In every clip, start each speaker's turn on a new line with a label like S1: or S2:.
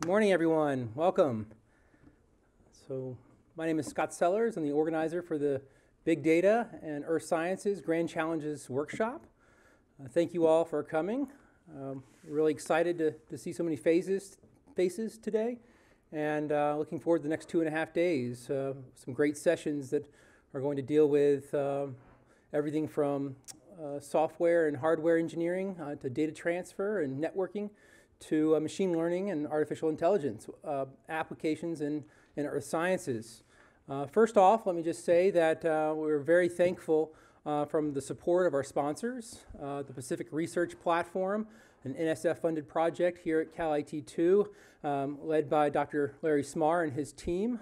S1: Good morning, everyone. Welcome. So, my name is Scott Sellars. I'm the organizer for the Big Data and Earth Sciences Grand Challenges Workshop. Uh, thank you all for coming. Um, really excited to, to see so many phases, faces today and uh, looking forward to the next two and a half days. Uh, some great sessions that are going to deal with uh, everything from uh, software and hardware engineering uh, to data transfer and networking to uh, machine learning and artificial intelligence uh, applications in, in earth sciences. Uh, first off, let me just say that uh, we're very thankful uh, from the support of our sponsors, uh, the Pacific Research Platform, an NSF-funded project here at Calit2, um, led by Dr. Larry Smarr and his team.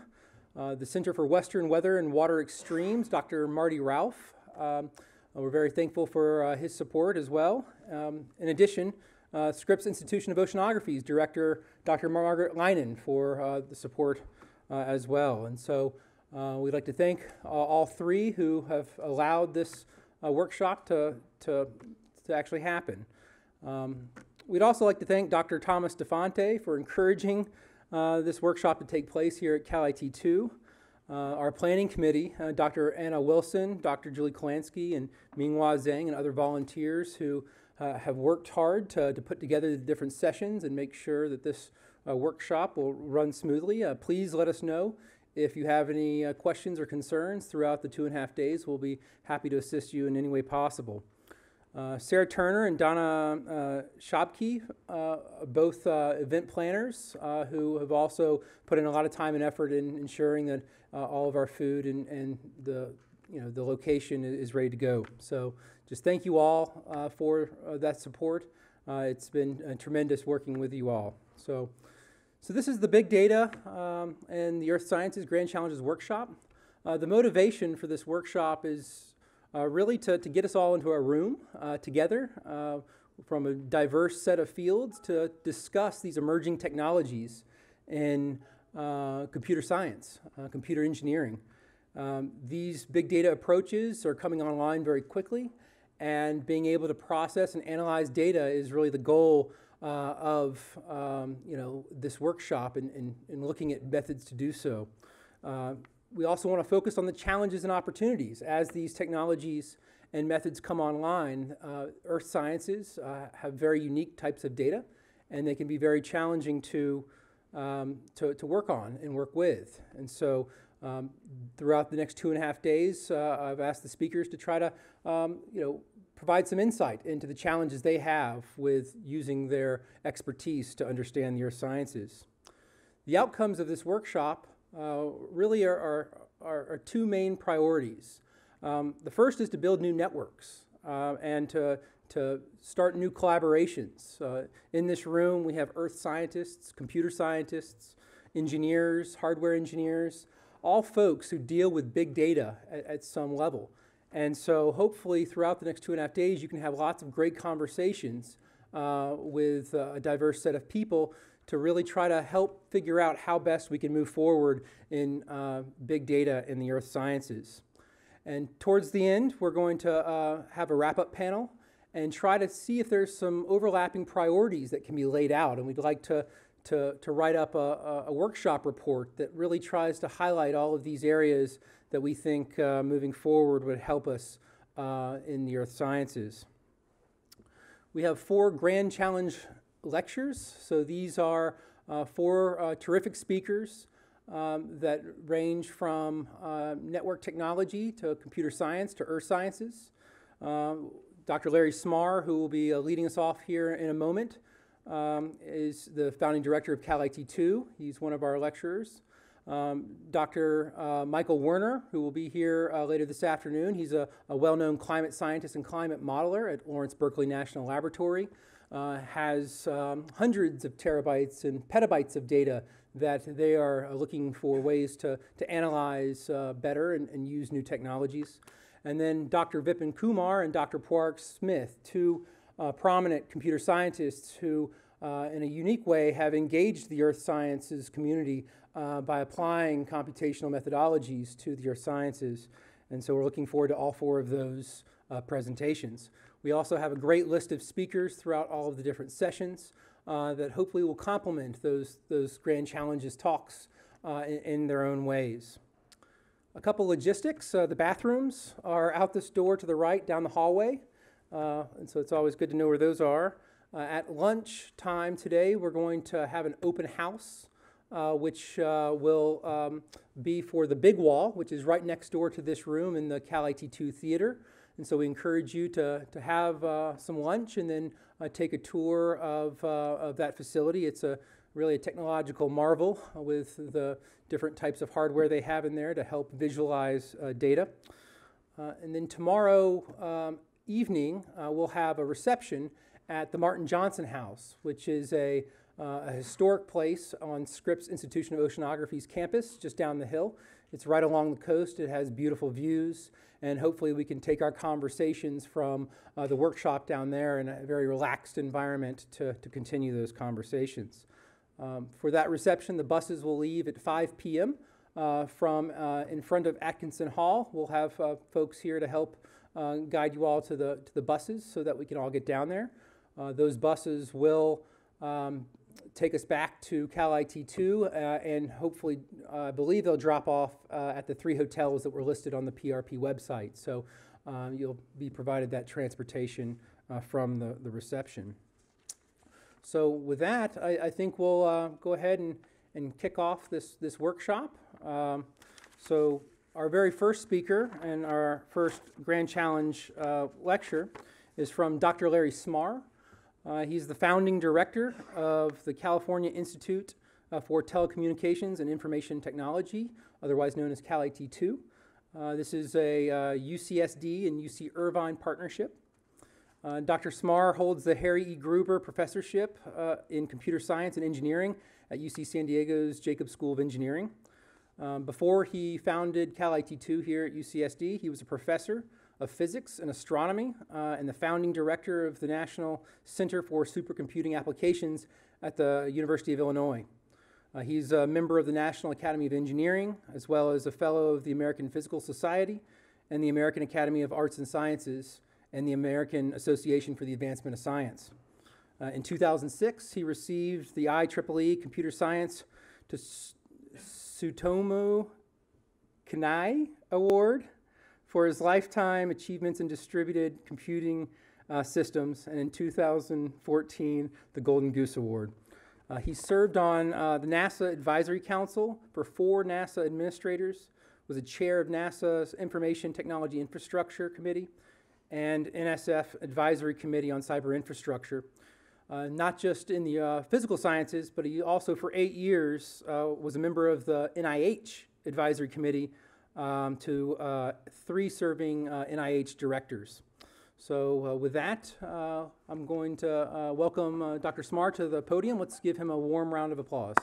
S1: the Center for Western Weather and Water Extremes, Dr. Marty Ralph. Um, we're very thankful for his support as well. Um, in addition, uh, Scripps Institution of Oceanography's director, Dr. Margaret Leinen, for uh, the support uh, as well. And so uh, we'd like to thank uh, all three who have allowed this workshop to, to, to actually happen. Um, we'd also like to thank Dr. Thomas DeFanti for encouraging this workshop to take place here at Calit2. Uh, our planning committee, uh, Dr. Anna Wilson, Dr. Julie Kalansky, and Minghua Zhang, and other volunteers who uh, have worked hard to, to put together the different sessions and make sure that this uh, workshop will run smoothly. Uh, please let us know if you have any uh, questions or concerns throughout the two and a half days. We'll be happy to assist you in any way possible. Uh, Sarah Turner and Donna uh, Shopke, both event planners who have also put in a lot of time and effort in ensuring that all of our food and, and the you know the location is ready to go. So just thank you all uh, for uh, that support. Uh, it's been uh, tremendous working with you all. So, so this is the Big Data um, and the Earth Sciences Grand Challenges Workshop. Uh, the motivation for this workshop is really to, to get us all into a room together from a diverse set of fields to discuss these emerging technologies in computer science, computer engineering. Um, these big data approaches are coming online very quickly and being able to process and analyze data is really the goal uh, of um, you know this workshop and, and, and, looking at methods to do so. Uh, we also want to focus on the challenges and opportunities as these technologies and methods come online. Uh, earth sciences uh, have very unique types of data, and they can be very challenging to, um, to, to work on and work with. And so um, throughout the next two and a half days, uh, I've asked the speakers to try to, um, you know, provide some insight into the challenges they have with using their expertise to understand the earth sciences. The outcomes of this workshop uh, really are, are, are, are, two main priorities. Um, the first is to build new networks uh, and to, to start new collaborations. Uh, in this room, we have earth scientists, computer scientists, engineers, hardware engineers, all folks who deal with big data at, at some level. And so hopefully throughout the next two and a half days, you can have lots of great conversations uh, with uh, a diverse set of people to really try to help figure out how best we can move forward in uh, big data in the earth sciences. And towards the end, we're going to uh, have a wrap-up panel and try to see if there's some overlapping priorities that can be laid out. And we'd like to to, to write up a, a, workshop report that really tries to highlight all of these areas that we think uh, moving forward would help us uh, in the earth sciences. We have four grand challenge lectures. So these are uh, four uh, terrific speakers um, that range from uh, network technology to computer science to earth sciences. Uh, Dr. Larry Smarr, who will be leading us off here in a moment, um, is the founding director of Calit2. He's one of our lecturers. Um, Dr. Uh, Michael Wehner, who will be here uh, later this afternoon. He's a, a well-known climate scientist and climate modeler at Lawrence Berkeley National Laboratory. Uh, has um, hundreds of terabytes and petabytes of data that they are looking for ways to, to analyze uh, better and, and, use new technologies. And then Dr. Vipin Kumar and Dr. Padhraic Smyth, two uh, prominent computer scientists who, uh, in a unique way, have engaged the earth sciences community uh, by applying computational methodologies to the earth sciences. And so we're looking forward to all four of those uh, presentations. We also have a great list of speakers throughout all of the different sessions. uh, that hopefully will complement those, those Grand Challenges talks uh, in, in, their own ways. A couple logistics. Uh, the bathrooms are out this door to the right down the hallway, and so it's always good to know where those are. Uh, at lunch time today, we're going to have an open house uh, which uh, will um, be for the big wall, which is right next door to this room in the Calit2 Theater. And so we encourage you to, to have uh, some lunch and then uh, take a tour of, uh, of that facility. It's a really a technological marvel with the different types of hardware they have in there to help visualize data. and then tomorrow um, evening, we'll have a reception at the Martin Johnson House, which is a uh, a historic place on Scripps Institution of Oceanography's campus just down the hill. It's right along the coast. It has beautiful views, and hopefully, we can take our conversations from uh, the workshop down there in a very relaxed environment to, to continue those conversations. Um, for that reception, the buses will leave at 5 p.m. Uh, from uh, in front of Atkinson Hall. We'll have uh, folks here to help uh, guide you all to the, to the buses so that we can all get down there. Those buses will um, take us back to Calit2, uh, and hopefully, uh, I believe they'll drop off uh, at the three hotels that were listed on the PRP website. So um, you'll be provided that transportation uh, from the, the reception. So with that, I, I think we'll uh, go ahead and, and kick off this, this workshop. Um, so our very first speaker and our first Grand Challenge uh, lecture is from Dr. Larry Smarr. Uh, he's the founding director of the California Institute uh, for Telecommunications and Information Technology, otherwise known as Calit2. Uh, this is a UCSD uh, and UC Irvine partnership. Uh, Dr. Smarr holds the Harry E. Gruber Professorship uh, in Computer Science and Engineering at UC San Diego's Jacobs School of Engineering. Um, before he founded Calit2 here at UCSD, he was a professor of Physics and Astronomy uh, and the founding director of the National Center for Supercomputing Applications at the University of Illinois. Uh, he's a member of the National Academy of Engineering, as well as a fellow of the American Physical Society and the American Academy of Arts and Sciences and the American Association for the Advancement of Science. Uh, in 2006, he received the IEEE Computer Science to Tsutomu Kanai Award for his lifetime achievements in distributed computing uh, systems, and in 2014, the Golden Goose Award. Uh, he served on uh, the NASA Advisory Council for four NASA administrators, was a chair of NASA's Information Technology Infrastructure Committee, and NSF Advisory Committee on Cyber Infrastructure. Uh, not just in the uh, physical sciences, but he also, for eight years, uh, was a member of the NIH Advisory Committee um, to uh, three serving uh, NIH directors. So uh, with that, uh, I'm going to uh, welcome Dr. Smarr to the podium. Let's give him a warm round of applause.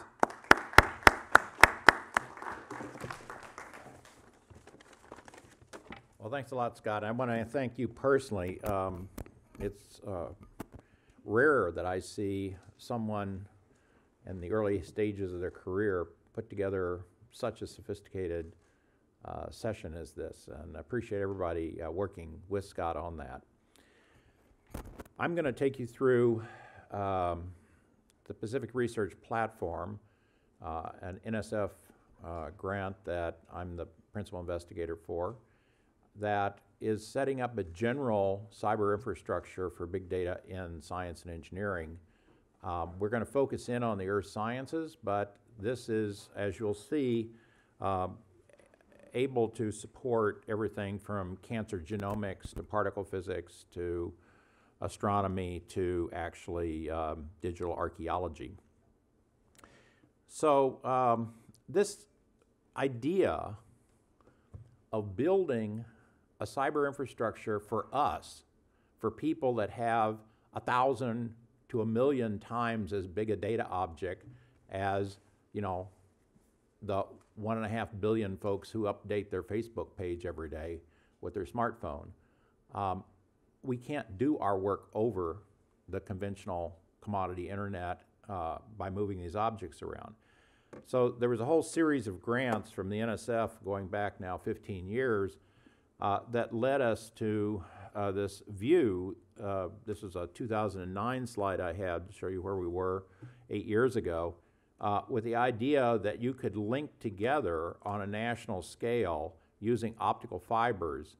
S2: Well, thanks a lot, Scott. I want to thank you personally. Um, it's rare that I see someone in the early stages of their career put together such a sophisticated uh, session as this, and I appreciate everybody uh, working with Scott on that. I'm going to take you through um, the Pacific Research Platform, uh, an NSF uh, grant that I'm the principal investigator for, that is setting up a general cyber infrastructure for big data in science and engineering. Um, we're going to focus in on the earth sciences, but this is, as you'll see, um, able to support everything from cancer genomics to particle physics to astronomy to actually um, digital archaeology. So um, this idea of building a cyber infrastructure for us, for people that have a thousand to a million times as big a data object as, you know, the one and a half billion folks who update their Facebook page every day with their smartphone. Um, we can't do our work over the conventional commodity internet uh, by moving these objects around. So there was a whole series of grants from the NSF going back now 15 years uh, that led us to uh, this view uh, this was a 2009 slide I had to show you where we were eight years ago, uh, with the idea that you could link together on a national scale using optical fibers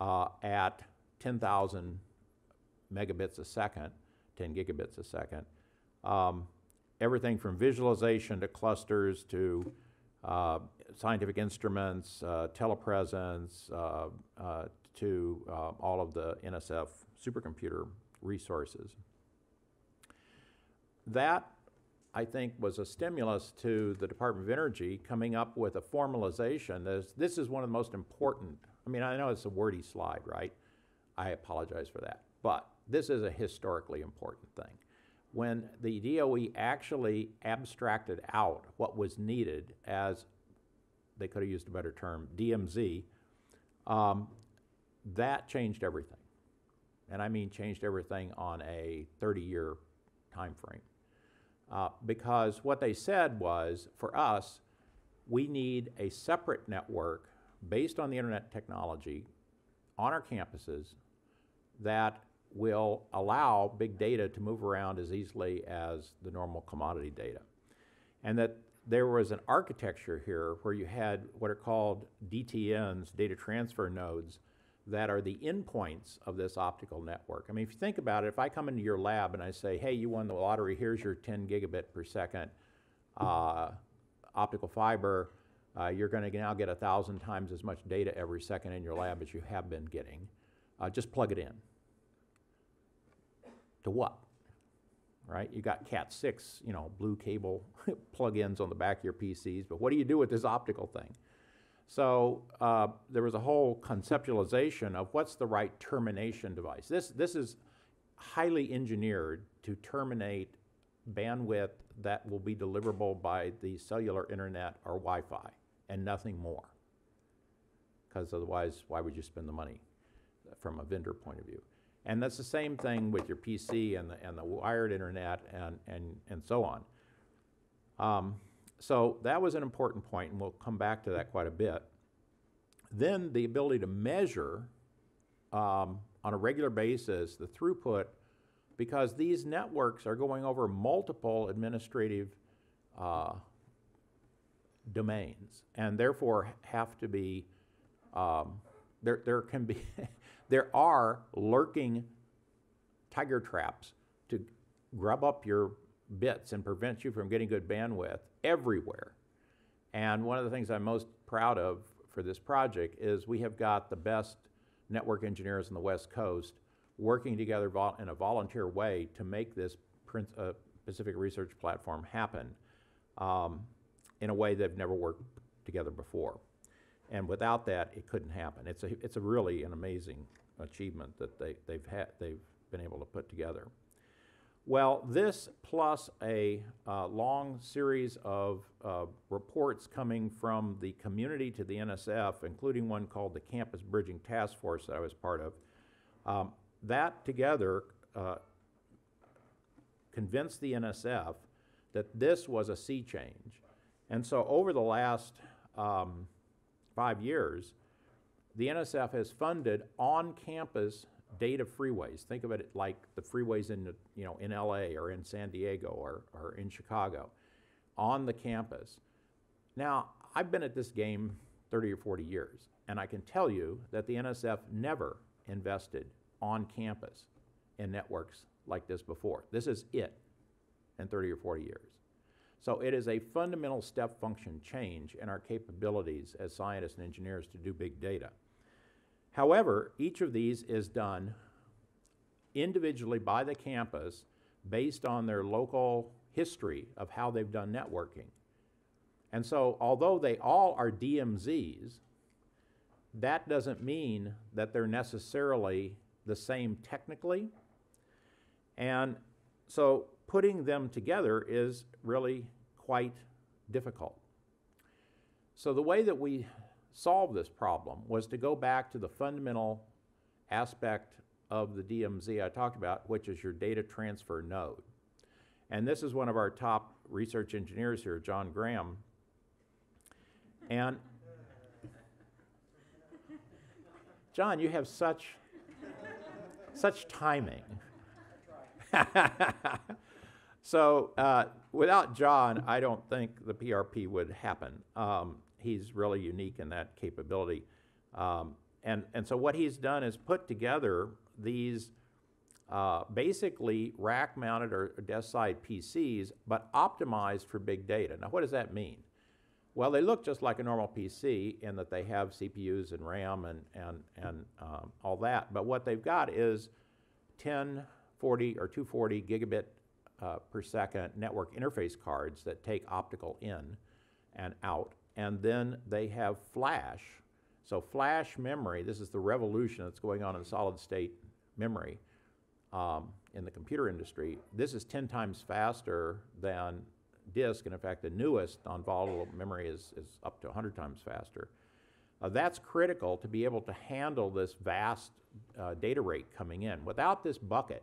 S2: uh, at 10,000 megabits a second, 10 gigabits a second. Um, everything from visualization to clusters to uh, scientific instruments, uh, telepresence, uh, uh, to all of the NSF supercomputer resources. That, I think, was a stimulus to the Department of Energy coming up with a formalization. This, this is one of the most important, I mean, I know it's a wordy slide, right? I apologize for that. But this is a historically important thing. When the DOE actually abstracted out what was needed as, they could have used a better term, DMZ, um, that changed everything. And I mean changed everything on a 30-year time frame. Uh, because what they said was, for us, we need a separate network based on the internet technology on our campuses that will allow big data to move around as easily as the normal commodity data. And that there was an architecture here where you had what are called DTNs, data transfer nodes, that are the endpoints of this optical network. I mean, if you think about it, if I come into your lab and I say, hey, you won the lottery, here's your 10 gigabit per second uh, optical fiber, uh, you're going to now get a thousand times as much data every second in your lab as you have been getting. Uh, just plug it in. To what? Right? You got Cat 6, you know, blue cable plug-ins on the back of your PCs, but what do you do with this optical thing? So uh, there was a whole conceptualization of what's the right termination device. This, this is highly engineered to terminate bandwidth that will be deliverable by the cellular internet or Wi-Fi and nothing more. Because otherwise, why would you spend the money from a vendor point of view? And that's the same thing with your PC and the, and the wired internet and, and, and so on. Um, so that was an important point, and we'll come back to that quite a bit. Then the ability to measure um, on a regular basis the throughput, because these networks are going over multiple administrative uh, domains, and therefore have to be um, there. There can be there are lurking tiger traps to grub up your bits and prevent you from getting good bandwidth everywhere. And one of the things I'm most proud of for this project is we have got the best network engineers on the West Coast working together in a volunteer way to make this uh, Pacific Research Platform happen um, in a way they've never worked together before. And without that, it couldn't happen. It's a, it's a really an amazing achievement that they, they've, had, they've been able to put together. Well, this plus a uh, long series of uh, reports coming from the community to the NSF, including one called the Campus Bridging Task Force that I was part of, um, that together uh, convinced the NSF that this was a sea change. And so over the last um, five years, the NSF has funded on-campus data freeways. Think of it like the freeways in, you know, in LA or in San Diego or, or in Chicago on the campus. Now, I've been at this game 30 or 40 years, and I can tell you that the NSF never invested on campus in networks like this before. This is it in 30 or 40 years. So it is a fundamental step function change in our capabilities as scientists and engineers to do big data. However, each of these is done individually by the campus based on their local history of how they've done networking. And so, although they all are DMZs, that doesn't mean that they're necessarily the same technically. And so, putting them together is really quite difficult. So, the way that we solve this problem was to go back to the fundamental aspect of the DMZ I talked about, which is your data transfer node. And this is one of our top research engineers here, John Graham. And John, you have such Such timing. so, uh, without John, I don't think the PRP would happen. Um, he's really unique in that capability. Um, and, and so, what he's done is put together these uh, basically rack mounted or desk side PCs, but optimized for big data. Now, what does that mean? Well, they look just like a normal PC in that they have CPUs and RAM and, and, and um, all that. But what they've got is 10, 40, or 240 gigabit uh, per second network interface cards that take optical in and out. And then they have flash. So, flash memory, this is the revolution that's going on in solid state memory um, in the computer industry. This is 10 times faster than disk, and in fact, the newest non volatile memory is, is up to 100 times faster. Uh, that's critical to be able to handle this vast uh, data rate coming in. Without this bucket,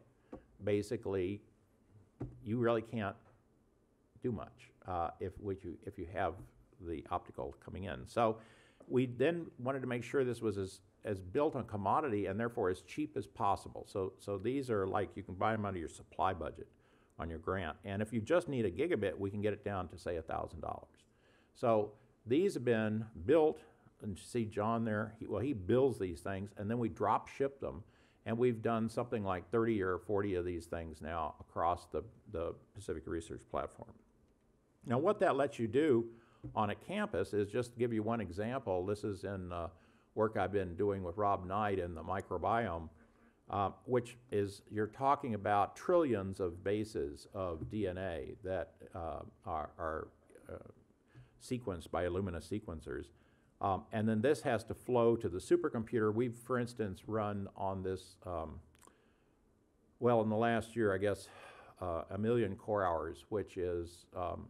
S2: basically, you really can't do much uh, if, you, if you have the optical coming in. So we then wanted to make sure this was as, as built on commodity and therefore as cheap as possible. So, so these are like you can buy them under your supply budget on your grant. And if you just need a gigabit, we can get it down to say $1,000. So these have been built, and you see John there, he, well, he builds these things, and then we drop ship them. And we've done something like 30 or 40 of these things now across the, the Pacific Research Platform. Now, what that lets you do on a campus is just to give you one example. This is in uh, work I've been doing with Rob Knight in the microbiome uh, which is you're talking about trillions of bases of DNA that uh, are, are uh, sequenced by Illumina sequencers. Um, and then this has to flow to the supercomputer. We've, for instance, run on this, um, well, in the last year, I guess, uh, a million core hours, which is, um,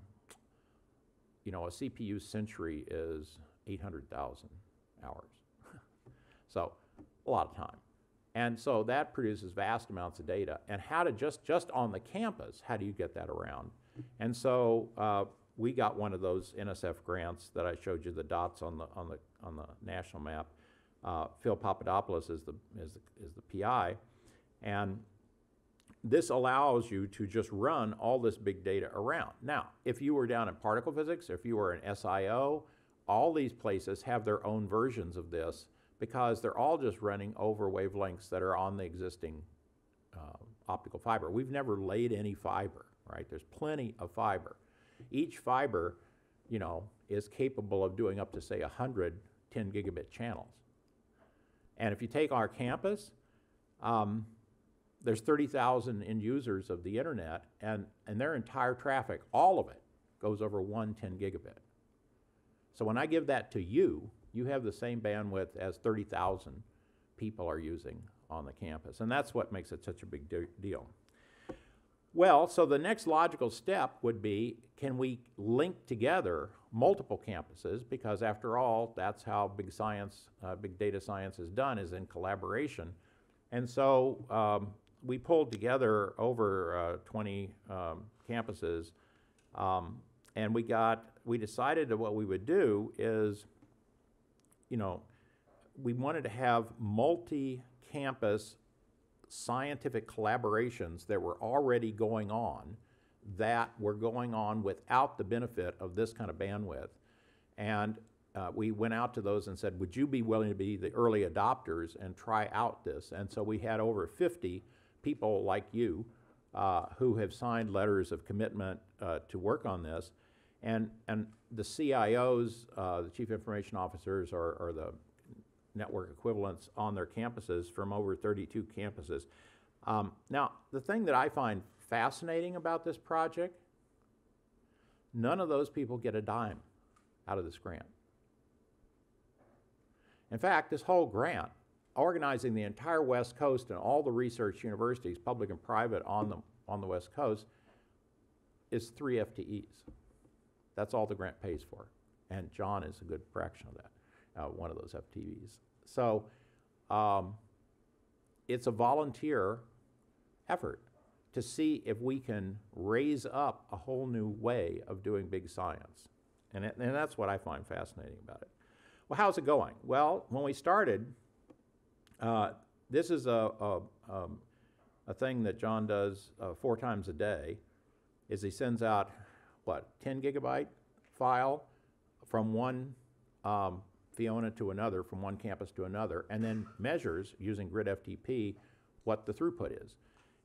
S2: you know, a CPU century is 800,000 hours. so, a lot of time. And so that produces vast amounts of data. And how to just, just on the campus, how do you get that around? And so uh, we got one of those NSF grants that I showed you the dots on the, on the, on the national map. Uh, Phil Papadopoulos is the, is, the, is the PI. And this allows you to just run all this big data around. Now, if you were down in particle physics, if you were in SIO, all these places have their own versions of this because they're all just running over wavelengths that are on the existing uh, optical fiber. We've never laid any fiber, right? There's plenty of fiber. Each fiber, you know, is capable of doing up to say 100 10 gigabit channels. And if you take our campus, um, there's 30,000 end users of the internet, and, and their entire traffic, all of it, goes over one 10 gigabit. So when I give that to you, you have the same bandwidth as 30,000 people are using on the campus. And that's what makes it such a big de deal. Well, so the next logical step would be can we link together multiple campuses? Because after all, that's how big science, uh, big data science is done, is in collaboration. And so um, we pulled together over uh, 20 um, campuses, um, and we got, we decided that what we would do is you know, we wanted to have multi-campus scientific collaborations that were already going on that were going on without the benefit of this kind of bandwidth. And uh, we went out to those and said, would you be willing to be the early adopters and try out this? And so we had over 50 people like you uh, who have signed letters of commitment uh, to work on this. And, and the CIOs, uh, the chief information officers, are, are the network equivalents on their campuses from over 32 campuses. Um, now, the thing that I find fascinating about this project, none of those people get a dime out of this grant. In fact, this whole grant, organizing the entire West Coast and all the research universities, public and private, on the, on the West Coast, is three FTEs. That's all the grant pays for. And John is a good fraction of that, uh, one of those FTEs. So um, it's a volunteer effort to see if we can raise up a whole new way of doing big science. And, it, and that's what I find fascinating about it. Well, how's it going? Well, when we started, uh, this is a, a, um, a thing that John does uh, four times a day, is he sends out, what, 10 gigabyte file from one um, Fiona to another, from one campus to another, and then measures using GridFTP what the throughput is.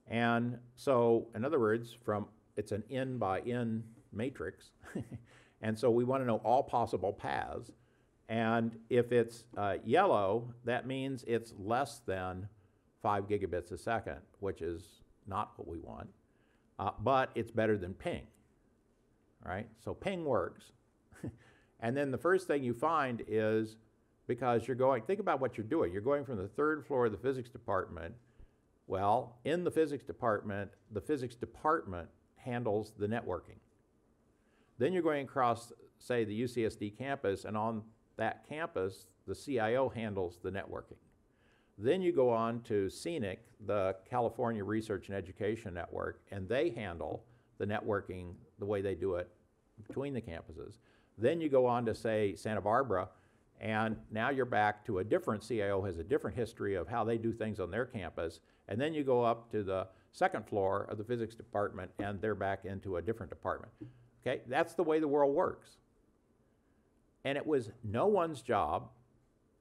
S2: And so, in other words, from it's an n by n matrix, and so we want to know all possible paths. And if it's uh, yellow, that means it's less than five gigabits a second, which is not what we want, uh, but it's better than ping. Right? So ping works. and then the first thing you find is because you're going, think about what you're doing. You're going from the third floor of the physics department. Well, in the physics department, the physics department handles the networking. Then you're going across, say, the UCSD campus, and on that campus, the CIO handles the networking. Then you go on to CENIC, the California Research and Education Network, and they handle the networking the way they do it between the campuses. Then you go on to, say, Santa Barbara, and now you're back to a different CIO has a different history of how they do things on their campus. And then you go up to the second floor of the physics department, and they're back into a different department. Okay, that's the way the world works. And it was no one's job,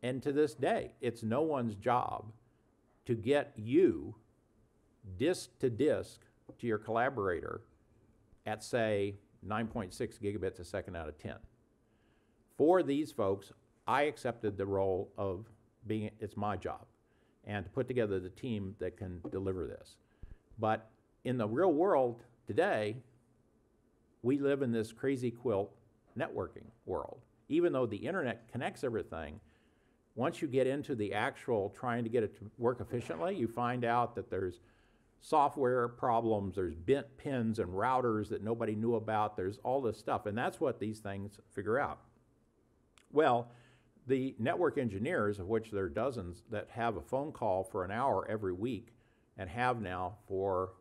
S2: and to this day, it's no one's job to get you disk to disk to your collaborator at, say, 9.6 gigabits a second out of 10. For these folks, I accepted the role of being, it's my job, and to put together the team that can deliver this. But in the real world today, we live in this crazy quilt networking world. Even though the internet connects everything, once you get into the actual trying to get it to work efficiently, you find out that there's software problems, there's bent pins and routers that nobody knew about, there's all this stuff, and that's what these things figure out. Well, the network engineers, of which there are dozens, that have a phone call for an hour every week and have now for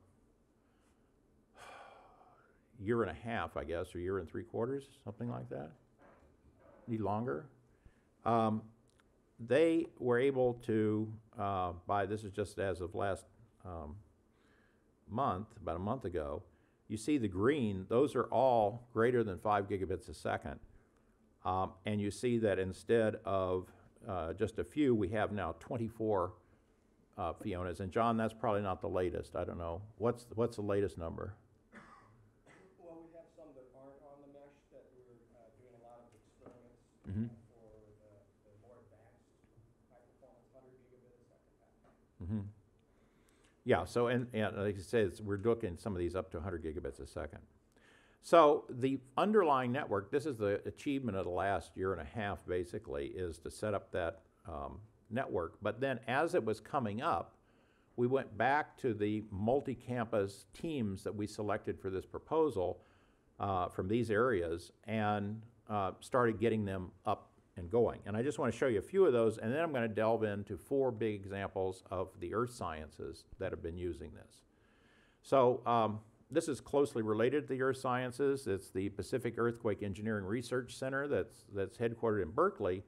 S2: year and a half, I guess, or year and three quarters, something like that. Need longer. Um, they were able to, uh, this is just as of last um, month, about a month ago, you see the green, those are all greater than five gigabits a second. Um, and you see that instead of uh, just a few, we have now 24 uh, Fionas. And John, that's probably not the latest. I don't know. What's, what's the latest number?
S3: Well, we have some that aren't on the mesh that we're uh, doing a lot of experiments
S2: Mhm.
S3: for the, the more advanced high performance hundred gigabit a second packet.
S2: Mhm. Yeah, so, and, and like I said, it's- we're looking some of these up to 100 gigabits a second. So the underlying network, this is the achievement of the last year and a half, basically, is to set up that um, network. But then as it was coming up, we went back to the multi-campus teams that we selected for this proposal uh, from these areas and uh, started getting them up and going. And I just want to show you a few of those, and then I'm going to delve into four big examples of the earth sciences that have been using this. So um, this is closely related to the earth sciences. It's the Pacific Earthquake Engineering Research Center that's, that's headquartered in Berkeley.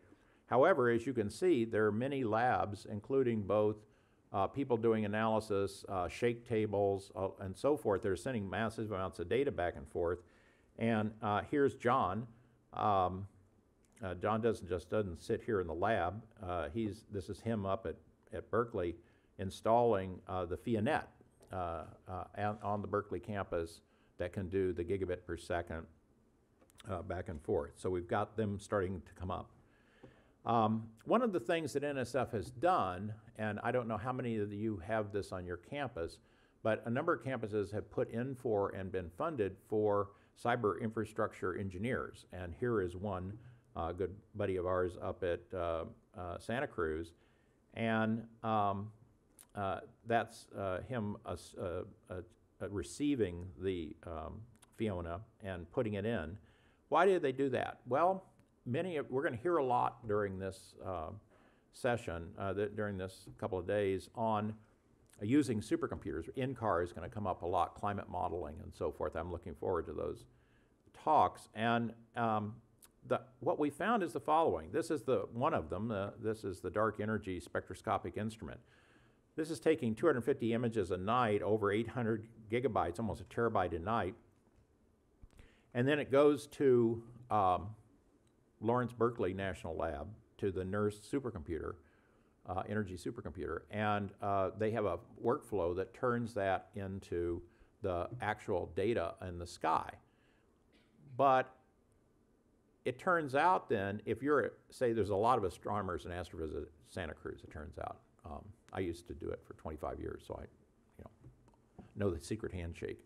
S2: However, as you can see, there are many labs, including both uh, people doing analysis, uh, shake tables, uh, and so forth. They're sending massive amounts of data back and forth. And uh, here's John. Um, uh, John doesn't just doesn't sit here in the lab. Uh, he's this is him up at, at Berkeley installing uh, the FIANET uh, uh, on, the Berkeley campus that can do the gigabit per second uh, back and forth. So we've got them starting to come up. Um, one of the things that NSF has done, and I don't know how many of you have this on your campus, but a number of campuses have put in for and been funded for cyber infrastructure engineers. And here is one uh, good buddy of ours up at uh, uh, Santa Cruz. And um, uh, that's uh, him uh, receiving the um, Fiona and putting it in. Why did they do that? Well, many of, we're going to hear a lot during this session, during this couple of days, on using supercomputers. NCAR is going to come up a lot, climate modeling and so forth. I'm looking forward to those talks. And um, the, what we found is the following. This is the one of them. Uh, this is the dark energy spectroscopic instrument. This is taking 250 images a night, over 800 gigabytes, almost a terabyte a night. And then it goes to um, Lawrence Berkeley National Lab, to the NERSC supercomputer, uh, energy supercomputer, and uh, they have a workflow that turns that into the actual data in the sky. But it turns out then, if you're, say, there's a lot of astronomers and astrophysicists at Santa Cruz, it turns out. Um, I used to do it for 25 years, so I, you know, know the secret handshake.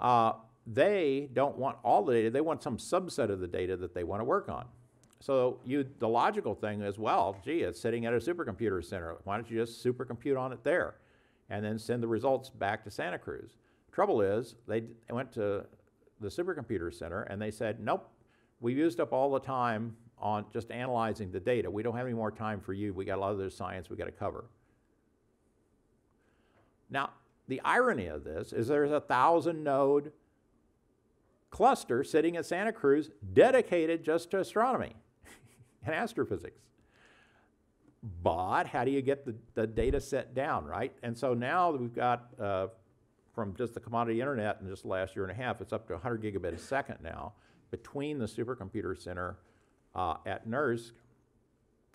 S2: Uh, they don't want all the data, they want some subset of the data that they want to work on. So you, the logical thing is, well, gee, it's sitting at a supercomputer center. Why don't you just supercompute on it there and then send the results back to Santa Cruz? Trouble is, they went to the supercomputer center and they said, nope, we've used up all the time on just analyzing the data. We don't have any more time for you. We got a lot of other science we got to cover. Now, the irony of this is there's a thousand node cluster sitting at Santa Cruz dedicated just to astronomy and astrophysics. But how do you get the, the data set down, right? And so now we've got, uh, from just the commodity internet in just the last year and a half, it's up to 100 gigabit a second now between the supercomputer center uh, at NERSC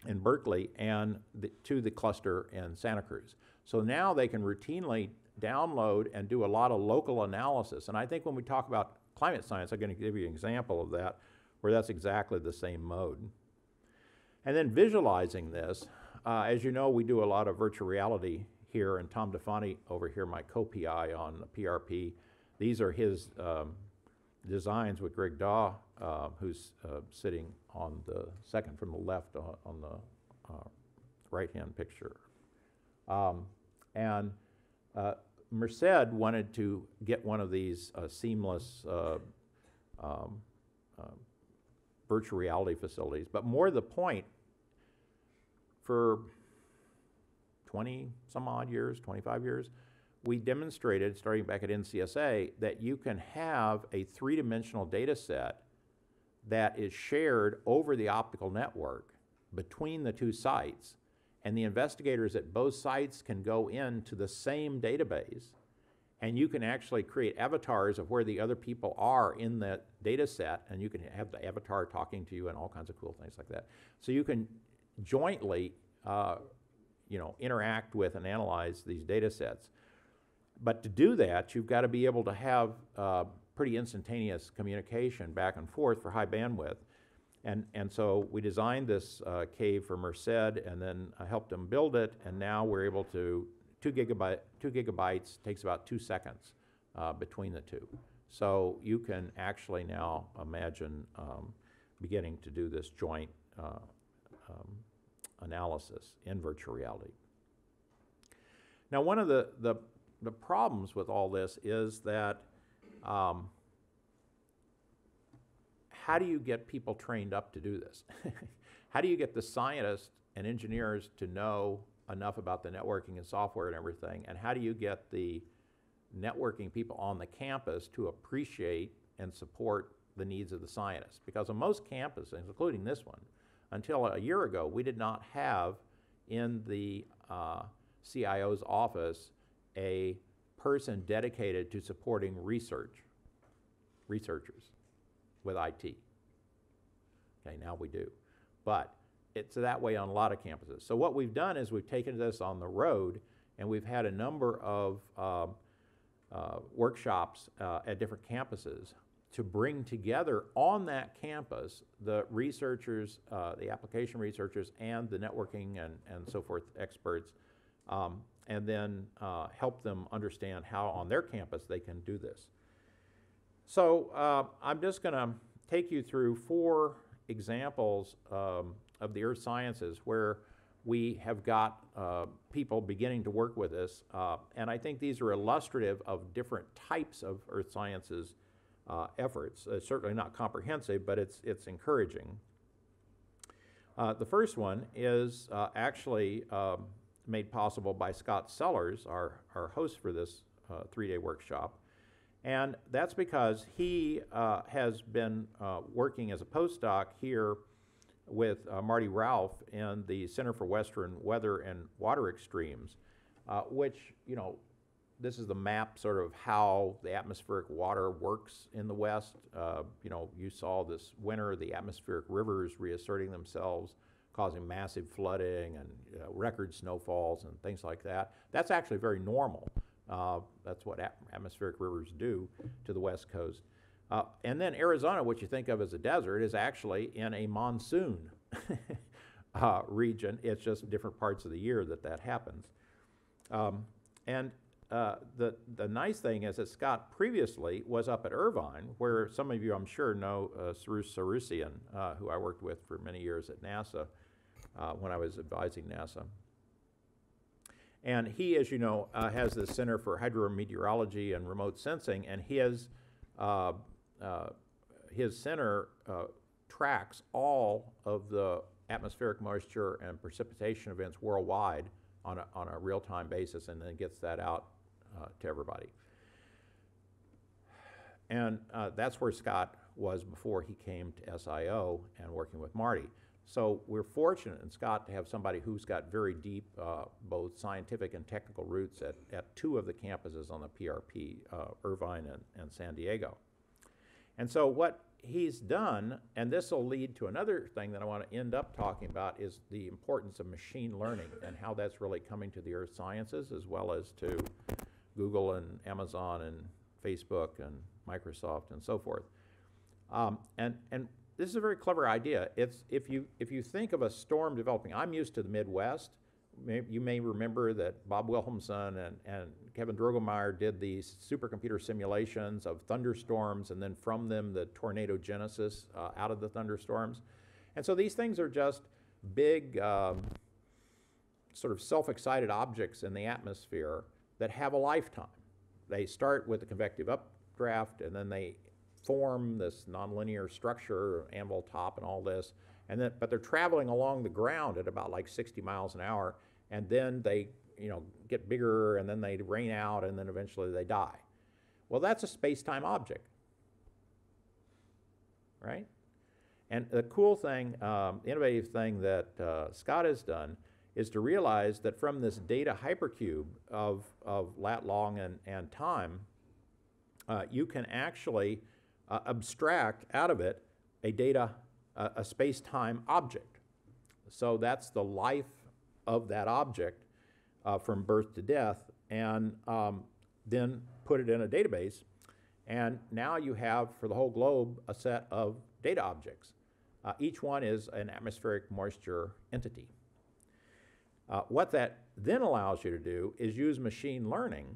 S2: in Berkeley and the, to the cluster in Santa Cruz. So now they can routinely download and do a lot of local analysis. And I think when we talk about climate science, I'm going to give you an example of that where that's exactly the same mode. And then visualizing this, uh, as you know, we do a lot of virtual reality here, and Tom DeFanti over here, my co-PI on the PRP, these are his um, designs with Greg Dawe, uh, who's uh, sitting on the second from the left on, on the uh, right-hand picture. Um, and uh, Merced wanted to get one of these uh, seamless uh, um, uh, virtual reality facilities. But more the point, for 20 some odd years, 25 years, we demonstrated, starting back at NCSA, that you can have a three dimensional data set that is shared over the optical network between the two sites. And the investigators at both sites can go into the same database and you can actually create avatars of where the other people are in that data set and you can have the avatar talking to you and all kinds of cool things like that. So you can jointly uh, you know, interact with and analyze these data sets. But to do that, you've got to be able to have uh, pretty instantaneous communication back and forth for high bandwidth. And, and so we designed this uh, cave for Merced and then I helped them build it. And now we're able to, two, gigabyte, two gigabytes takes about two seconds uh, between the two. So you can actually now imagine um, beginning to do this joint uh, um, analysis in virtual reality. Now, one of the, the, the problems with all this is that um, how do you get people trained up to do this? how do you get the scientists and engineers to know enough about the networking and software and everything? And how do you get the networking people on the campus to appreciate and support the needs of the scientists? Because on most campuses, including this one, until a year ago, we did not have in the uh, CIO's office a person dedicated to supporting research, researchers with IT. Okay, now we do. But it's that way on a lot of campuses. So what we've done is we've taken this on the road and we've had a number of uh, uh, workshops uh, at different campuses to bring together on that campus the researchers, uh, the application researchers, and the networking and, and so forth experts, um, and then uh, help them understand how on their campus they can do this. So uh, I'm just going to take you through four examples um, of the earth sciences where we have got uh, people beginning to work with us. Uh, and I think these are illustrative of different types of earth sciences uh, efforts. It's certainly not comprehensive, but it's, it's encouraging. Uh, the first one is uh, actually um, made possible by Scott Sellars, our, our host for this uh, three-day workshop. And that's because he uh, has been uh, working as a postdoc here with Marty Ralph in the Center for Western Weather and Water Extremes. uh, which, you know, this is the map sort of how the atmospheric water works in the West. Uh, you know, you saw this winter the atmospheric rivers reasserting themselves, causing massive flooding and you know, record snowfalls and things like that. That's actually very normal. Uh, that's what at- atmospheric rivers do to the West Coast. Uh, and then Arizona, what you think of as a desert, is actually in a monsoon uh, region. It's just different parts of the year that that happens. Um, and uh, the, the nice thing is that Scott previously was up at Irvine, where some of you, I'm sure, know uh, Sorooshian, uh, who I worked with for many years at NASA uh, when I was advising NASA. And he, as you know, uh, has the Center for Hydrometeorology and Remote Sensing, and his, uh, his center tracks all of the atmospheric moisture and precipitation events worldwide on a, on a real-time basis and then gets that out uh, to everybody. And uh, that's where Scott was before he came to SIO and working with Marty. So we're fortunate in Scott to have somebody who's got very deep, uh, both scientific and technical roots at, at two of the campuses on the PRP, uh, Irvine and, and San Diego. And so what he's done, and this will lead to another thing that I want to end up talking about, is the importance of machine learning and how that's really coming to the earth sciences as well as to Google and Amazon and Facebook and Microsoft and so forth. Um, and, and this is a very clever idea. It's, if, you, if you think of a storm developing, I'm used to the Midwest. You may remember that Bob Wilhelmson and, and Kevin Droegemeier did these supercomputer simulations of thunderstorms and then from them the tornado genesis uh, out of the thunderstorms. And so these things are just big, um, sort of self excited objects in the atmosphere that have a lifetime. They start with a convective updraft and then they form this nonlinear structure, anvil top and all this, and then, but they're traveling along the ground at about like 60 miles an hour, and then they, you know, get bigger, and then they rain out, and then eventually they die. Well, that's a space-time object, right? And the cool thing, um, innovative thing that uh, Scott has done is to realize that from this data hypercube of, of lat long and, and time, uh, you can actually uh, abstract out of it a data, uh, a space-time object. So that's the life of that object uh, from birth to death, and um, then put it in a database. And now you have, for the whole globe, a set of data objects. Uh, each one is an atmospheric moisture entity. Uh, what that then allows you to do is use machine learning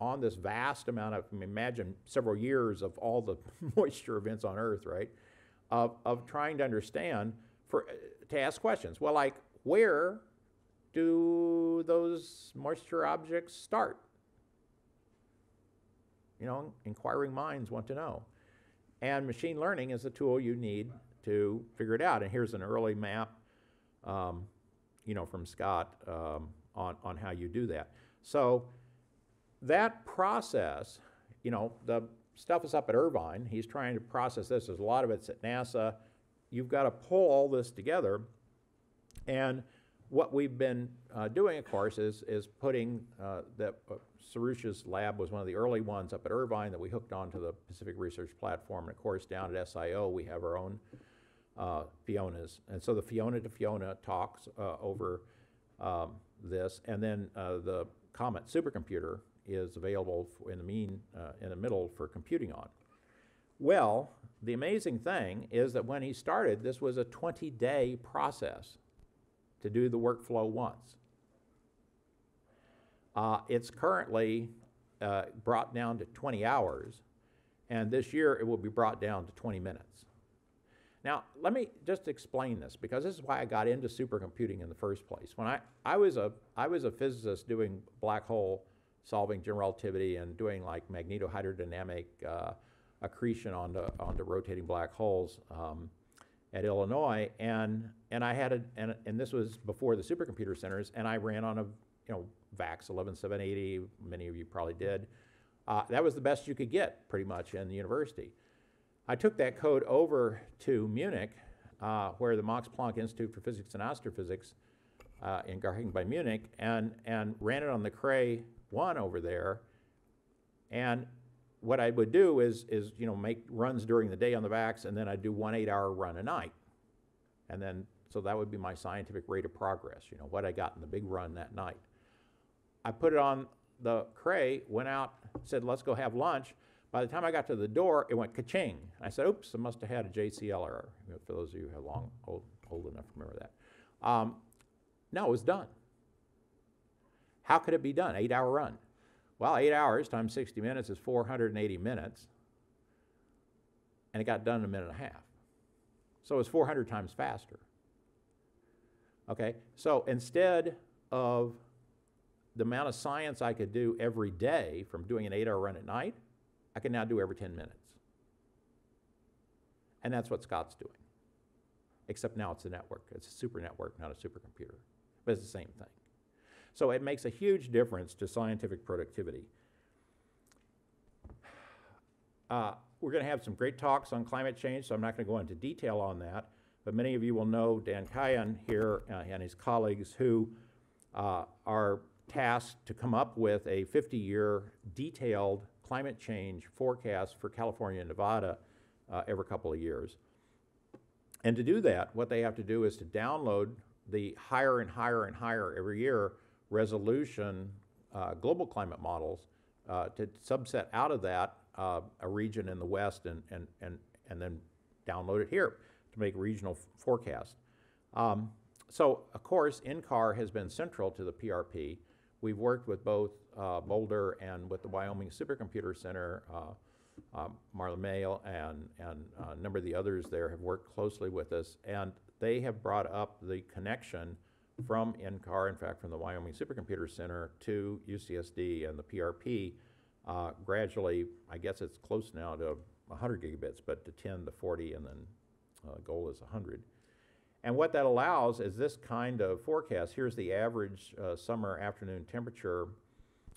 S2: on this vast amount of, I mean, imagine several years of all the moisture events on Earth, right? Of, of trying to understand, for, to ask questions. Well, like, where do those moisture objects start? You know, inquiring minds want to know. And machine learning is the tool you need to figure it out. And here's an early map, um, you know, from Scott um, on, on how you do that. So that process, you know, the stuff is up at Irvine. He's trying to process this. There's a lot of it's at NASA. You've got to pull all this together. And what we've been uh, doing, of course, is, is putting uh, that uh, Sarusha's lab was one of the early ones up at Irvine that we hooked onto the Pacific Research Platform. And of course, down at SIO, we have our own uh, Fionas. And so the Fiona to Fiona talks uh, over um, this. And then uh, the Comet supercomputer is available in the mean uh, in the middle for computing on. Well, the amazing thing is that when he started, this was a 20-day process to do the workflow once. Uh, it's currently uh, brought down to 20 hours, and this year it will be brought down to 20 minutes. Now, let me just explain this because this is why I got into supercomputing in the first place. When I, I, was, a, I was a physicist doing black hole solving general relativity and doing like magnetohydrodynamic uh, accretion onto, onto rotating black holes um, at Illinois. And, and I had a, and, and this was before the supercomputer centers, and I ran on a, you know, VAX 11780, many of you probably did. Uh, that was the best you could get pretty much in the university. I took that code over to Munich, uh, where the Max Planck Institute for Physics and Astrophysics uh, in Garching by Munich and, and ran it on the Cray 1 over there. And what I would do is, is, you know, make runs during the day on the VAX, and then I'd do one eight-hour run a night. And then, so that would be my scientific rate of progress, you know, what I got in the big run that night. I put it on the Cray, went out, said, let's go have lunch. By the time I got to the door, it went ka-ching. I said, oops, I must have had a JCL error, for those of you who are long, old, old enough to remember that. Um, no, it was done. How could it be done? Eight hour run. Well, eight hours times 60 minutes is 480 minutes. And it got done in a minute and a half. So it was 400 times faster. Okay, so instead of the amount of science I could do every day from doing an eight hour run at night, I can now do every 10 minutes. And that's what Scott's doing. Except now it's a network. It's a super network, not a supercomputer. But it's the same thing. So it makes a huge difference to scientific productivity. Uh, we're going to have some great talks on climate change, so I'm not going to go into detail on that. But many of you will know Dan Cayan here uh, and his colleagues who uh, are tasked to come up with a 50 year detailed climate change forecast for California and Nevada uh, every couple of years. And to do that, what they have to do is to download the higher and higher and higher every year resolution uh, global climate models uh, to subset out of that uh, a region in the west and, and, and, and then download it here to make regional forecasts. Um, so, of course, NCAR has been central to the PRP. We've worked with both uh, Boulder and with the Wyoming Supercomputer Center. Uh, uh, Marla Meehl and, and a number of the others there have worked closely with us, and they have brought up the connection from NCAR, in fact, from the Wyoming Supercomputer Center to UCSD and the PRP. Uh, gradually, I guess it's close now to 100 gigabits, but to 10 to 40, and then uh, goal is 100. And what that allows is this kind of forecast. Here's the average uh, summer afternoon temperature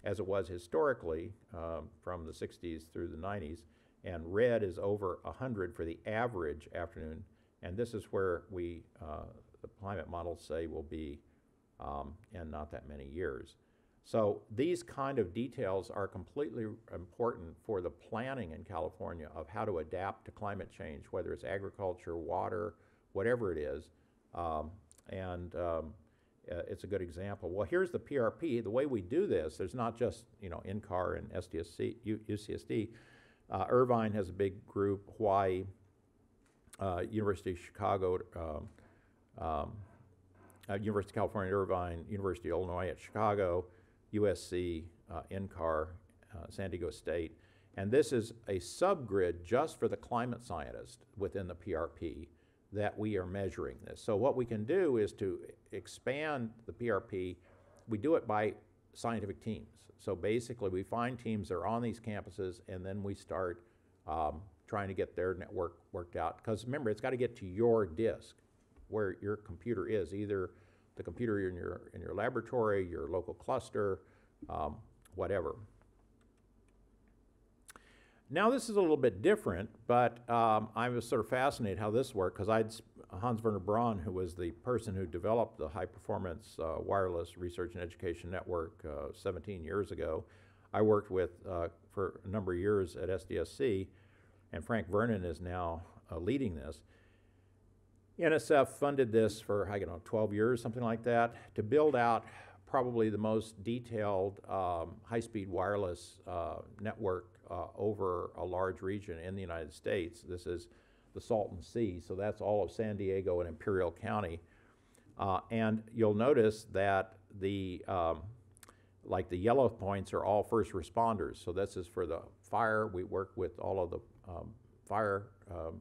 S2: as it was historically um, from the 60s through the 90s. And red is over 100 for the average afternoon. And this is where we, uh, the climate models say will be um, in not that many years. So these kind of details are completely important for the planning in California of how to adapt to climate change, whether it's agriculture, water, whatever it is. Um, and um, uh, it's a good example. Well, here's the PRP. The way we do this, there's not just you know NCAR and SDSC, U, UCSD. Uh, Irvine has a big group. Hawaii, uh, University of Chicago, um, um, uh, University of California Irvine, University of Illinois at Chicago, USC, uh, NCAR, uh, San Diego State. And this is a subgrid just for the climate scientist within the PRP that we are measuring this. So what we can do is to expand the PRP, we do it by scientific teams. So basically we find teams that are on these campuses and then we start um, trying to get their network worked out. Because remember, it's got to get to your disk where your computer is, either the computer in your, in your laboratory, your local cluster, um, whatever. Now this is a little bit different, but um, I was sort of fascinated how this worked because I'd Hans Werner Braun, who was the person who developed the high performance uh, wireless research and education network uh, 17 years ago. I worked with uh, for a number of years at SDSC, and Frank Vernon is now uh, leading this. NSF funded this for, I don't know, 12 years, something like that, to build out probably the most detailed um, high-speed wireless uh, network uh, over a large region in the United States. This is the Salton Sea, so that's all of San Diego and Imperial County. Uh, and you'll notice that the, um, like the yellow points are all first responders. So this is for the fire. We work with all of the um, fire, um,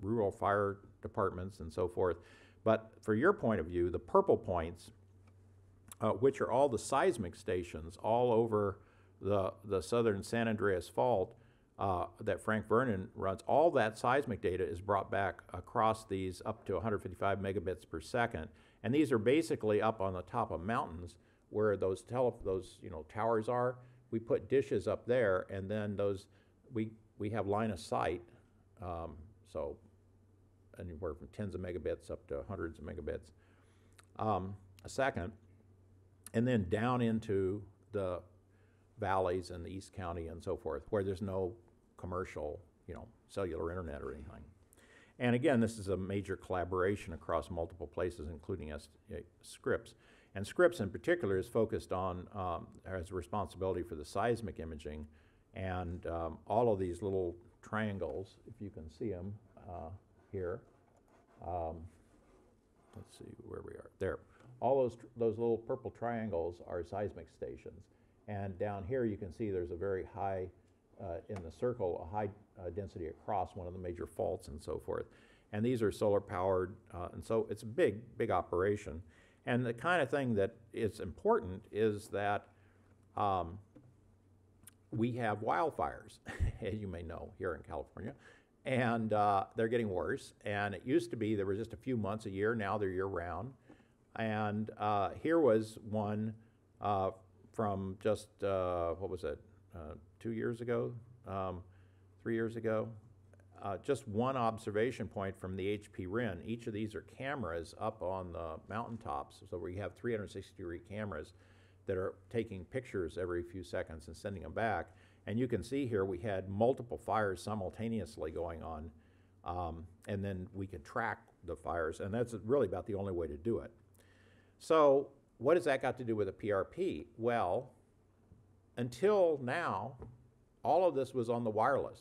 S2: rural fire departments and so forth. But for your point of view, the purple points, uh, which are all the seismic stations all over the, the southern San Andreas Fault uh, that Frank Vernon runs, all that seismic data is brought back across these up to 155 megabits per second. And these are basically up on the top of mountains where those, tele- those you know, towers are. We put dishes up there, and then those, we, we have line of sight, um, so anywhere from tens of megabits up to hundreds of megabits. Um, a second, and then down into the valleys and the East County and so forth, where there's no commercial, you know, cellular internet or anything. And again, this is a major collaboration across multiple places, including S- uh, Scripps. And Scripps in particular is focused on, um, has responsibility for the seismic imaging. And um, all of these little triangles, if you can see them uh, here, um, let's see where we are. There. All those, tr- those little purple triangles are seismic stations. And down here, you can see there's a very high, uh, in the circle, a high uh, density across one of the major faults and so forth. And these are solar powered, uh, and so it's a big, big operation. And the kind of thing that is important is that um, we have wildfires, as you may know, here in California. And uh, they're getting worse. And it used to be there were just a few months a year, now they're year round. And uh, here was one uh, from just, uh, what was it, uh, two years ago, um, three years ago? Uh, just one observation point from the HPWREN. Each of these are cameras up on the mountaintops. So we have 360 degree cameras that are taking pictures every few seconds and sending them back. And you can see here we had multiple fires simultaneously going on. Um, and then we could track the fires, and that's really about the only way to do it. So, what has that got to do with a PRP? Well, until now, all of this was on the wireless.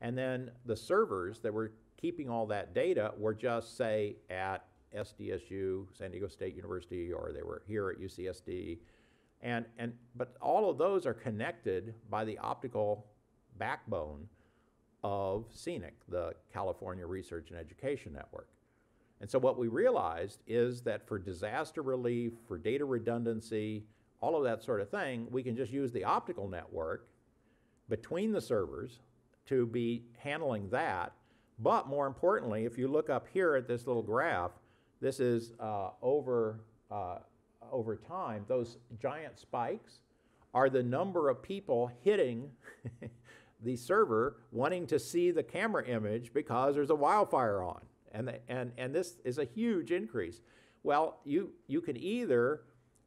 S2: And then the servers that were keeping all that data were just, say, at SDSU, San Diego State University, or they were here at UCSD. And, and, but all of those are connected by the optical backbone of CENIC, the California Research and Education Network. And so what we realized is that for disaster relief, for data redundancy, all of that sort of thing, we can just use the optical network between the servers to be handling that. But more importantly, if you look up here at this little graph, this is uh, over, uh, over time, those giant spikes are the number of people hitting the server wanting to see the camera image because there's a wildfire on. And, the, and, and this is a huge increase. Well, you, you can either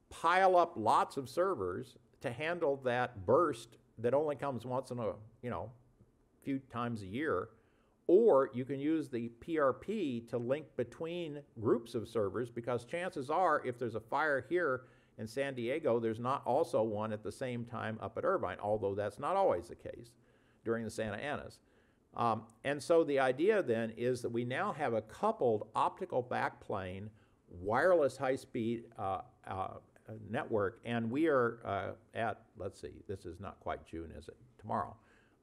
S2: pile up lots of servers to handle that burst that only comes once in a, you know, few times a year, or you can use the PRP to link between groups of servers because chances are if there's a fire here in San Diego, there's not also one at the same time up at Irvine, although that's not always the case during the Santa Anas. Um, and so the idea then is that we now have a coupled optical backplane, wireless high speed uh, uh, network, and we are uh, at, let's see, this is not quite June, is it? Tomorrow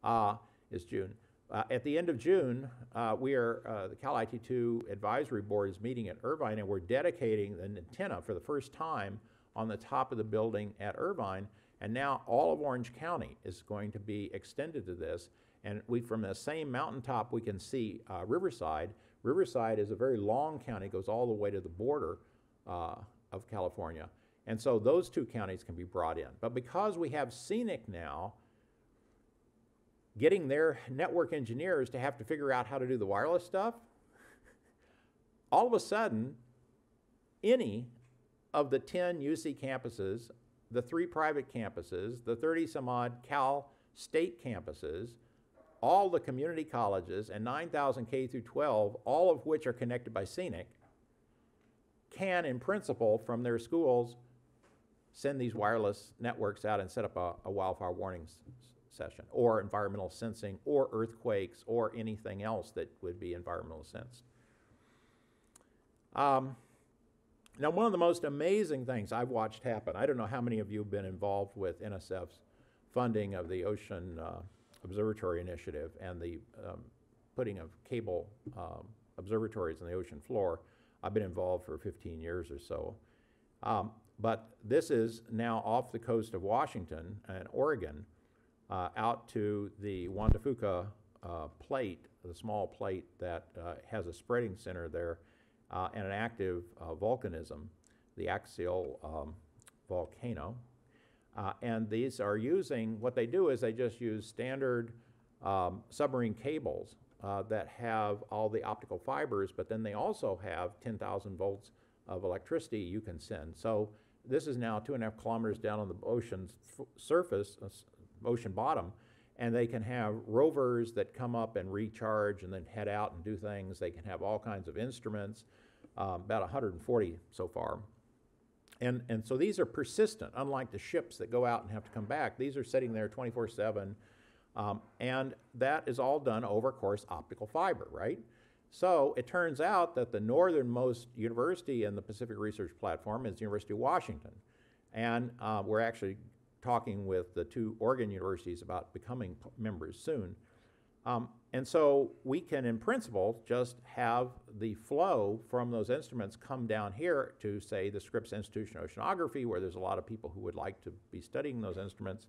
S2: uh, is June. Uh, at the end of June, uh, we are, the Calit2 Advisory Board is meeting at Irvine, and we're dedicating an antenna for the first time on the top of the building at Irvine. And now all of Orange County is going to be extended to this. And we, from the same mountaintop, we can see uh, Riverside. Riverside is a very long county, goes all the way to the border uh, of California. And so those two counties can be brought in. But because we have CENIC now, getting their network engineers to have to figure out how to do the wireless stuff, all of a sudden, any of the 10 UC campuses, the three private campuses, the 30 some odd Cal State campuses, all the community colleges, and 9,000 K through 12, all of which are connected by CENIC, can, in principle, from their schools, send these wireless networks out and set up a, a wildfire warning session, or environmental sensing, or earthquakes, or anything else that would be environmental sensed. Um, now, one of the most amazing things I've watched happen, I don't know how many of you have been involved with NSF's funding of the Ocean uh, Observatory Initiative and the um, putting of cable um, observatories on the ocean floor. I've been involved for 15 years or so. Um, but this is now off the coast of Washington and Oregon uh, out to the Juan de Fuca uh, plate, the small plate that uh, has a spreading center there uh, and an active uh, volcanism, the axial um, volcano. Uh, and these are using, what they do is they just use standard um, submarine cables uh, that have all the optical fibers, but then they also have 10,000 volts of electricity you can send. So this is now two and a half kilometers down on the ocean's surface, uh, ocean bottom, and they can have rovers that come up and recharge and then head out and do things. They can have all kinds of instruments, um, about 140 so far. And, and so these are persistent, unlike the ships that go out and have to come back. These are sitting there 24 7. Um, and that is all done over, of course, optical fiber, right? So it turns out that the northernmost university in the Pacific Research Platform is the University of Washington. And uh, we're actually talking with the two Oregon universities about becoming members soon. Um, and so we can, in principle, just have the flow from those instruments come down here to, say, the Scripps Institution of Oceanography, where there's a lot of people who would like to be studying those instruments.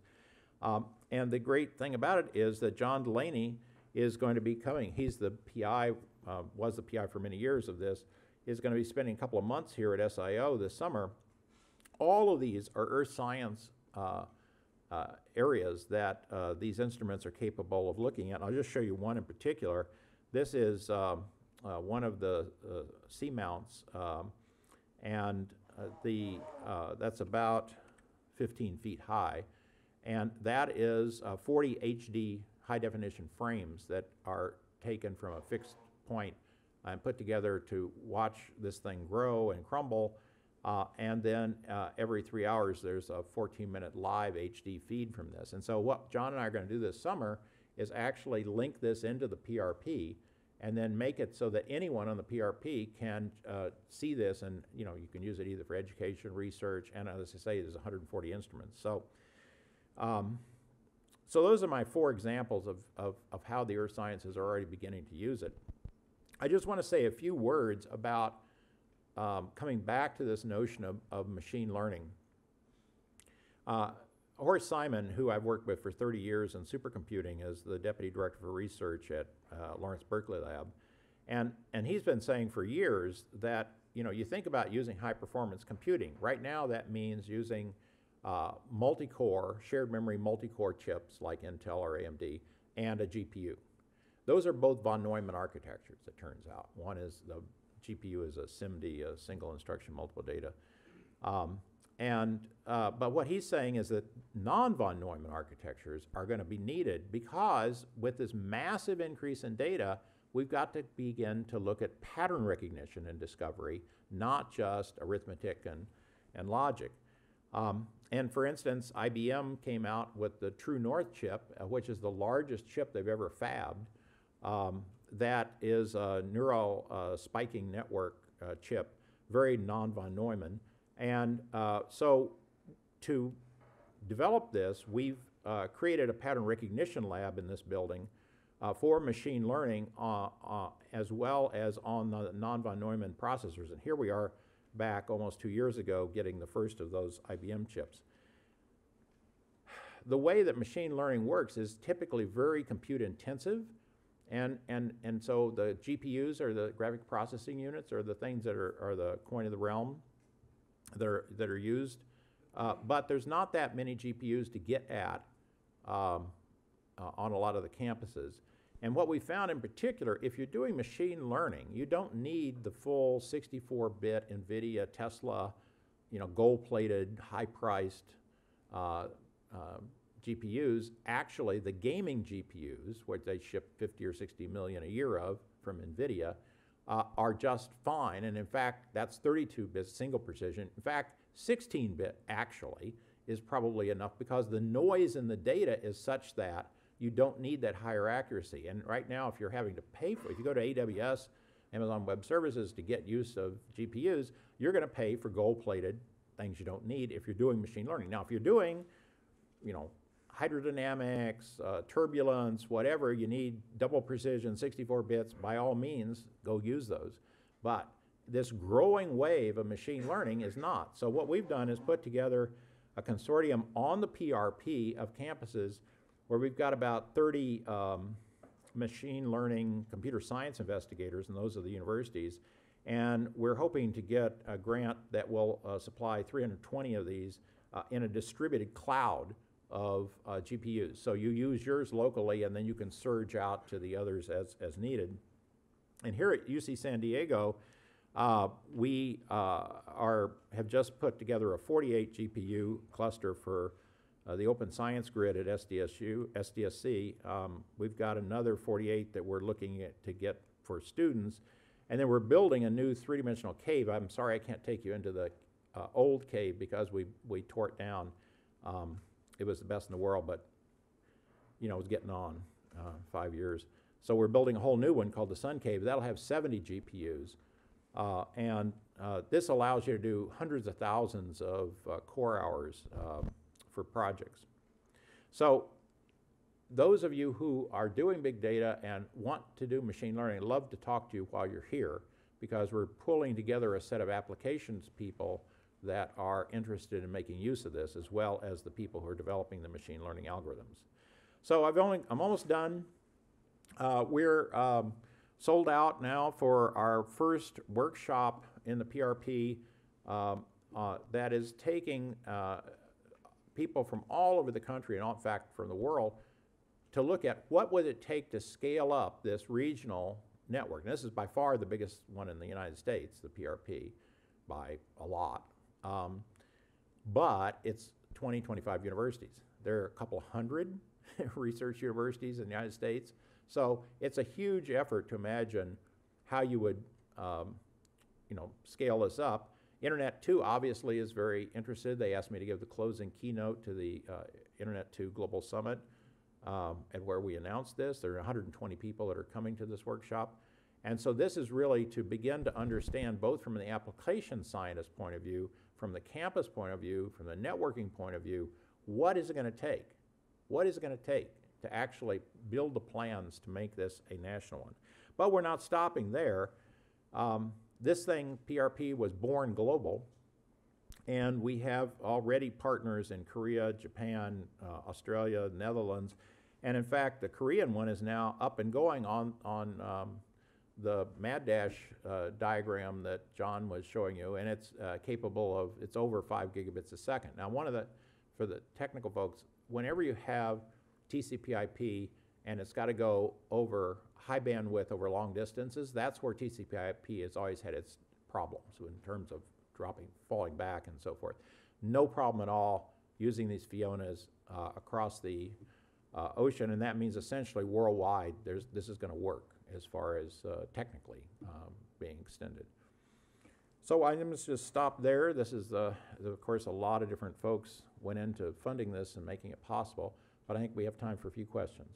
S2: Um, and the great thing about it is that John Delaney is going to be coming. He's the PI, uh, was the PI for many years of this, is going to be spending a couple of months here at SIO this summer. All of these are earth science uh, uh, areas that uh, these instruments are capable of looking at. I'll just show you one in particular. This is um, uh, one of the uh, seamounts, um, and uh, the uh, that's about 15 feet high, and that is uh, 40 HD high definition frames that are taken from a fixed point and put together to watch this thing grow and crumble. Uh, and then uh, every three hours, there's a 14 minute live HD feed from this. And so, what John and I are going to do this summer is actually link this into the PRP and then make it so that anyone on the PRP can uh, see this and you know you can use it either for education, research, and as I say, there's 140 instruments. So, um, so those are my four examples of, of, of how the earth sciences are already beginning to use it. I just want to say a few words about um, coming back to this notion of, of machine learning. Uh, Horst Simon, who I've worked with for 30 years in supercomputing, is the deputy director for research at uh, Lawrence Berkeley Lab, and and he's been saying for years that you know you think about using high performance computing. Right now, that means using uh, multi-core, shared memory multi-core chips like Intel or AMD, and a GPU. Those are both von Neumann architectures. It turns out one is the GPU is a SIMD, a single instruction multiple data. Um, and, uh, but what he's saying is that non von Neumann architectures are going to be needed because with this massive increase in data, we've got to begin to look at pattern recognition and discovery, not just arithmetic and, and logic. Um, and for instance, IBM came out with the True North chip, uh, which is the largest chip they've ever fabbed. Um, that is a neural uh, spiking network uh, chip, very non von Neumann. And uh, so to develop this, we've uh, created a pattern recognition lab in this building uh, for machine learning as well as on the non von Neumann processors. And here we are back almost two years ago getting the first of those IBM chips. The way that machine learning works is typically very compute intensive. And, and, and so the GPUs or the graphic processing units are the things that are, are the coin of the realm that are, that are used. Uh, but there's not that many GPUs to get at um, uh, on a lot of the campuses. And what we found in particular, if you're doing machine learning, you don't need the full 64-bit NVIDIA, Tesla, you know, gold-plated, high-priced uh, uh GPUs, actually the gaming GPUs, which they ship 50 or 60 million a year of from NVIDIA, uh, are just fine. And in fact, that's 32-bit single precision. In fact, 16-bit actually is probably enough because the noise in the data is such that you don't need that higher accuracy. And right now, if you're having to pay for, if you go to AWS, Amazon Web Services to get use of GPUs, you're going to pay for gold-plated things you don't need if you're doing machine learning. Now, if you're doing, you know, hydrodynamics, uh, turbulence, whatever, you need double precision, 64 bits, by all means, go use those. But this growing wave of machine learning is not. So what we've done is put together a consortium on the PRP of campuses where we've got about 30 um, machine learning computer science investigators, and those are the universities. And we're hoping to get a grant that will uh, supply 320 of these uh, in a distributed cloud of uh, GPUs. So you use yours locally and then you can surge out to the others as, as needed. And here at UC San Diego, Uh, we uh, are, have just put together a 48 GPU cluster for uh, the Open Science Grid at SDSU, SDSC. Um, we've got another 48 that we're looking at to get for students. And then we're building a new three-dimensional cave. I'm sorry I can't take you into the uh, old cave because we, we tore it down. Um, it was the best in the world, but you know, it was getting on uh, five years. So we're building a whole new one called the Sun Cave. That'll have 70 GPUs. Uh, and uh, this allows you to do hundreds of thousands of uh, core hours um, for projects. So those of you who are doing big data and want to do machine learning, I'd love to talk to you while you're here because we're pulling together a set of applications people that are interested in making use of this as well as the people who are developing the machine learning algorithms. So I've only, I'm almost done. Uh, we're um, sold out now for our first workshop in the PRP um, uh, that is taking uh, people from all over the country and in fact from the world to look at what would it take to scale up this regional network. And this is by far the biggest one in the United States, the PRP, by a lot. Um, but it's 20, 25 universities. There are a couple hundred research universities in the United States. So it's a huge effort to imagine how you would, um, you know, scale this up. Internet 2 obviously is very interested. They asked me to give the closing keynote to the uh, Internet 2 Global Summit um, and where we announced this. There are 120 people that are coming to this workshop. And so this is really to begin to understand both from the application scientist point of view, from the campus point of view, from the networking point of view, what is it going to take? What is it going to take to actually build the plans to make this a national one? But we're not stopping there. Um, this thing, PRP, was born global, and we have already partners in Korea, Japan, uh, Australia, Netherlands, and in fact, the Korean one is now up and going on, on um, the MaDDash uh, diagram that John was showing you, and it's uh, capable of, it's over five gigabits a second. Now, one of the, for the technical folks, whenever you have TCP IP and it's got to go over high bandwidth over long distances, that's where TCP IP has always had its problems in terms of dropping, falling back and so forth. No problem at all using these Fionas uh, across the uh, ocean, and that means essentially worldwide, there's, this is going to work as far as uh, technically um, being extended. So I'm going to just stop there. This is, uh, of course, a lot of different folks went into funding this and making it possible, but I think we have time for a few questions.